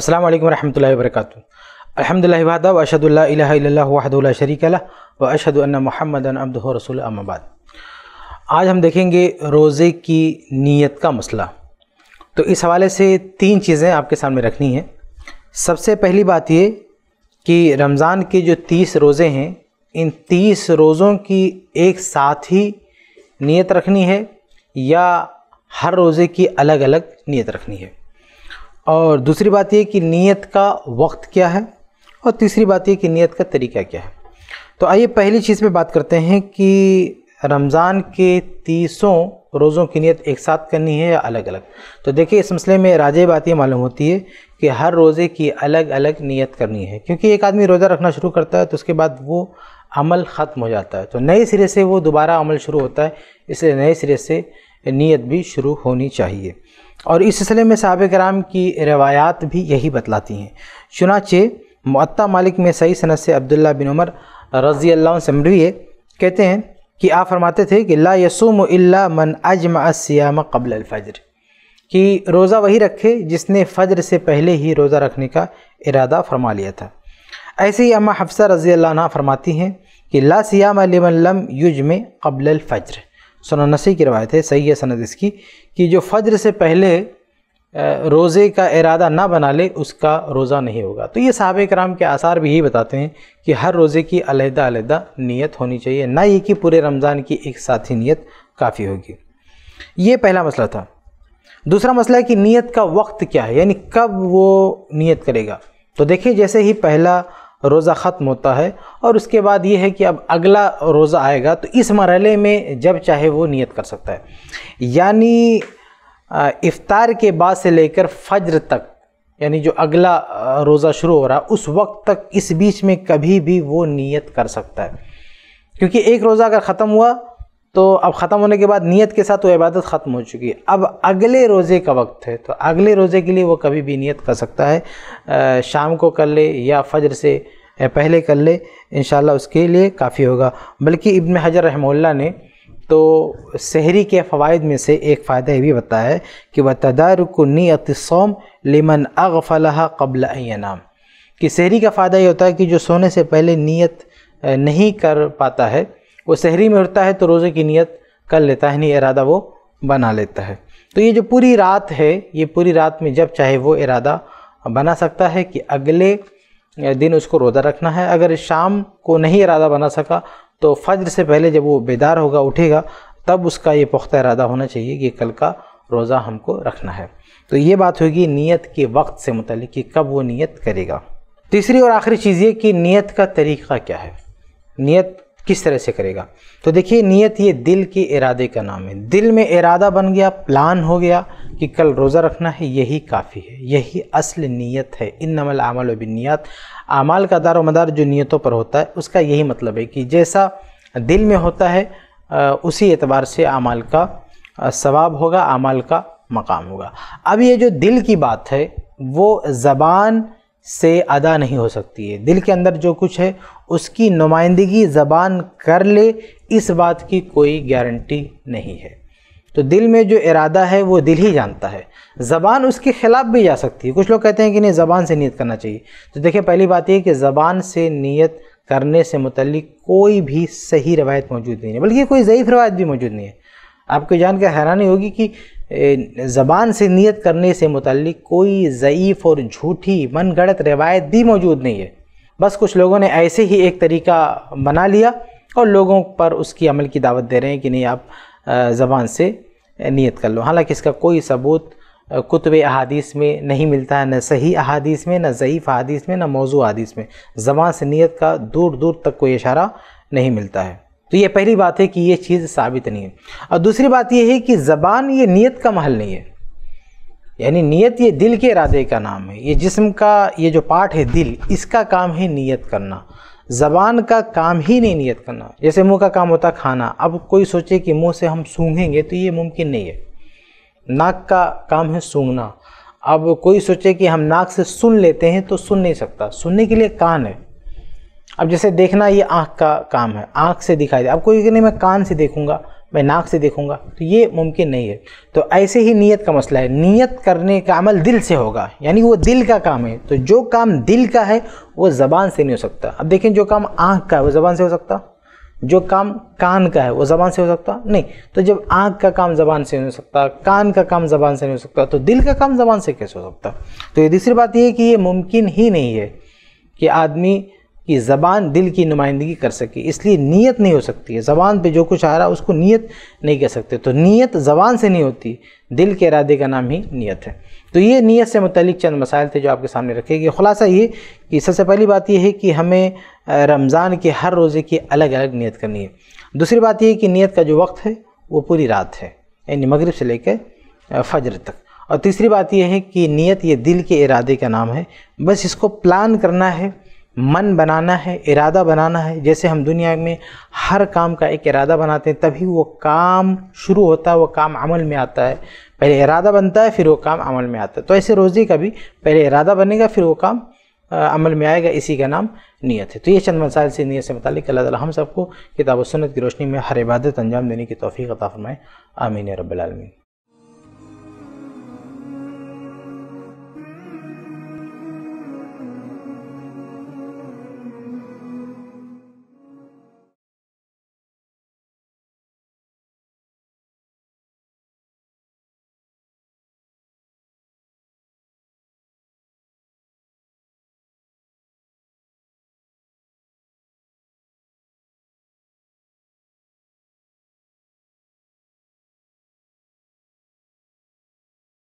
अस्सलाम वालेकुम रहमतुल्लाहि व बरकातुहू अल्हम्दुलिल्लाहि वहदा व अशहदुल्ला इलाहा इल्लल्लाह ला शरीका लह व अशहदु अन्ना मुहम्मदन अब्दुहु व रसूलुहु अम्मा बाद आज हम देखेंगे रोज़े की नीयत का मसला। तो इस हवाले से तीन चीज़ें आपके सामने रखनी हैं। सबसे पहली बात ये कि रमज़ान के जो तीस रोज़े हैं, इन तीस रोज़ों की एक साथ ही नीयत रखनी है या हर रोज़े की अलग अलग नीयत रखनी है। और दूसरी बात ये कि नीयत का वक्त क्या है और तीसरी बात ये कि नीयत का तरीका क्या है। तो आइए पहली चीज़ पे बात करते हैं कि रमज़ान के तीसों रोज़ों की नीयत एक साथ करनी है या अलग अलग तो देखिए, इस मसले में राजे बात ये मालूम होती है कि हर रोज़े की अलग अलग नीयत करनी है। क्योंकि एक आदमी रोज़ा रखना शुरू करता है तो उसके बाद वो अमल ख़त्म हो जाता है। तो नए सिरे से वो दोबारा अमल शुरू होता है, इसलिए नए सिरे से नीयत भी शुरू होनी चाहिए। और इस सिलसिले में साहब कराम की रवायात भी यही बतलाती हैं। चुनाचे मुत्ता मालिक में सही सनत से अब्दुल्ला बिन उमर रज़ी अल्लाह से कहते हैं कि आप फरमाते थे कि ला यसुम इल्ला मन अजमा सियाम कबल फ़जर। कि रोज़ा वही रखे जिसने फ़जर से पहले ही रोज़ा रखने का इरादा फरमा लिया था। ऐसे ही अम्मा हफ्सा रज़ी अल्लाह फरमाती हैं कि ला सियाम लम युज में कबल फ़जर। सुनसी की रवायत है, सही है सनद इसकी, कि जो फ़जर से पहले रोज़े का इरादा ना बना ले, उसका रोज़ा नहीं होगा। तो ये साहब कराम के आसार भी यही बताते हैं कि हर रोज़े की अलहदा अलहदा नीयत होनी चाहिए, ना ये कि पूरे रमज़ान की एक साथ ही नीयत काफ़ी होगी। ये पहला मसला था। दूसरा मसला है कि नीयत का वक्त क्या है, यानी कब वो नीयत करेगा। तो देखिए, जैसे ही पहला रोज़ा ख़त्म होता है और उसके बाद ये है कि अब अगला रोज़ा आएगा तो इस मरहले में जब चाहे वो नियत कर सकता है। यानी इफ़ार के बाद से लेकर फ़ज्र तक, यानी जो अगला रोज़ा शुरू हो रहा उस वक्त तक इस बीच में कभी भी वो नियत कर सकता है। क्योंकि एक रोज़ा अगर ख़त्म हुआ तो अब ख़त्म होने के बाद नियत के साथ वो इबादत ख़त्म हो चुकी है। अब अगले रोज़े का वक्त है तो अगले रोज़े के लिए वो कभी भी नियत कर सकता है। आ, शाम को कर ले या फ़जर से पहले कर ले इन उसके लिए काफ़ी होगा। बल्कि इब्न हजर रहमल्ला ने तो शहरी के फ़वाद में से एक फ़ायदा ये भी बताया है कि वह तदारक नीयत सोम लिमन अगफ़लहा कबल नाम कि शहरी का फ़ायदा ये होता है कि जो सोने से पहले नीयत नहीं कर पाता है वो शहरी में उठता है तो रोज़े की नीयत कर लेता है, नहीं, इरादा वो बना लेता है। तो ये जो पूरी रात है, ये पूरी रात में जब चाहे वो इरादा बना सकता है कि अगले दिन उसको रोज़ा रखना है। अगर शाम को नहीं इरादा बना सका तो फज्र से पहले जब वो बेदार होगा, उठेगा, तब उसका ये पुख्ता इरादा होना चाहिए कि कल का रोज़ा हमको रखना है। तो ये बात होगी नीयत के वक्त से मुतल कि कब वो नीयत करेगा। तीसरी और आखिरी चीज़ ये कि नीयत का तरीक़ा क्या है? नीयत किस तरह से करेगा? तो देखिए, नीयत ये दिल के इरादे का नाम है। दिल में इरादा बन गया, प्लान हो गया कि कल रोज़ा रखना है, यही काफ़ी है, यही असल नीयत है। इन नमल आमल बिनियत आमाल का दार मदार जो नीयतों पर होता है, उसका यही मतलब है कि जैसा दिल में होता है उसी एतबार से आमाल का सवाब होगा, आमाल का मकाम होगा। अब ये जो दिल की बात है, वो ज़बान से अदा नहीं हो सकती है। दिल के अंदर जो कुछ है, उसकी नुमाइंदगी ज़बान कर ले, इस बात की कोई गारंटी नहीं है। तो दिल में जो इरादा है, वो दिल ही जानता है। ज़बान उसके ख़िलाफ़ भी जा सकती है। कुछ लोग कहते हैं कि नहीं, ज़बान से नीयत करना चाहिए। तो देखिए, पहली बात यह कि ज़बान से नीयत करने से मुतलिक कोई भी सही रवायत मौजूद नहीं है, बल्कि कोई ज़यीफ़ रवायत भी मौजूद नहीं है। आपको जान कर हैरानी होगी कि ज़बान से नियत करने से मुतलिक कोई ज़यीफ़ और झूठी मन गढ़त रवायत भी मौजूद नहीं है। बस कुछ लोगों ने ऐसे ही एक तरीका बना लिया और लोगों पर उसकी अमल की दावत दे रहे हैं कि नहीं, आप ज़बान से नियत कर लो। हालाँकि इसका कोई सबूत कुतब अहादीस में नहीं मिलता है, न सही अहादीस में, न ज़यीफ़ अहादीस में, न मौजू अहादीस में। ज़बान से नियत का दूर दूर तक कोई इशारा नहीं मिलता है। तो ये पहली बात है कि ये चीज़ साबित नहीं है। और दूसरी बात ये है कि ज़बान ये नीयत का महल नहीं है। यानी नीयत ये दिल के इरादे का नाम है। ये जिस्म का, ये जो पार्ट है दिल, इसका काम है नीयत करना। ज़बान का काम ही नहीं नीयत करना। जैसे मुँह का काम होता खाना। अब कोई सोचे कि मुँह से हम सूंघेंगे तो ये मुमकिन नहीं है। नाक का काम है सूंघना। अब कोई सोचे कि हम नाक से सुन लेते हैं तो सुन नहीं सकता। सुनने के लिए कान है। अब जैसे देखना ये आँख का काम है। आँख से दिखाई दे। अब कोई नहीं, मैं कान से देखूँगा, मैं नाक से देखूँगा। तो ये मुमकिन नहीं है। तो ऐसे ही नीयत का मसला है। नीयत करने का अमल दिल से होगा। यानी वो दिल का काम है। तो जो काम दिल का है, वो ज़बान से नहीं हो सकता। अब देखें, जो काम आँख का है, वो ज़बान से हो सकता? जो काम कान का है, वो ज़बान से हो सकता? नहीं। तो जब आँख का काम ज़बान से नहीं हो सकता, कान का काम ज़बान से नहीं हो सकता तो दिल का काम ज़बान से कैसे हो सकता? तो ये दूसरी बात ये है कि ये मुमकिन ही नहीं है कि आदमी कि ज़बान दिल की नुमाइंदगी कर सके, इसलिए नीयत नहीं हो सकती है। ज़बान पे जो कुछ आ रहा है, उसको नीयत नहीं कह सकते। तो नीयत ज़बान से नहीं होती, दिल के इरादे का नाम ही नीयत है। तो ये नीयत से मतलब चंद मसाइल थे जो आपके सामने रखे गए। खुलासा ये कि सबसे पहली बात यह है कि हमें रमज़ान के हर रोज़े की अलग अलग नीयत करनी है। दूसरी बात यह कि नीयत का जो वक्त है, वो पूरी रात है, यानी मगरब से लेकर फजर तक। और तीसरी बात यह है कि नीयत ये दिल के इरादे का नाम है। बस इसको प्लान करना है मन बनाना है, इरादा बनाना है। जैसे हम दुनिया में हर काम का एक इरादा बनाते हैं, तभी वो काम शुरू होता है, वो काम अमल में आता है। पहले इरादा बनता है, फिर वो काम अमल में आता है। तो ऐसे रोज़ी का भी पहले इरादा बनेगा, फिर वो काम अमल में आएगा, इसी का नाम नीयत है। तो ये चंद मसाइल से नीयत से मतलब अल्लाह ताला हम सबको किताब सुन्नत की रोशनी में हर इबादत अंजाम देने की तोफ़ी अता फ़रमाए। आमीन रब्बल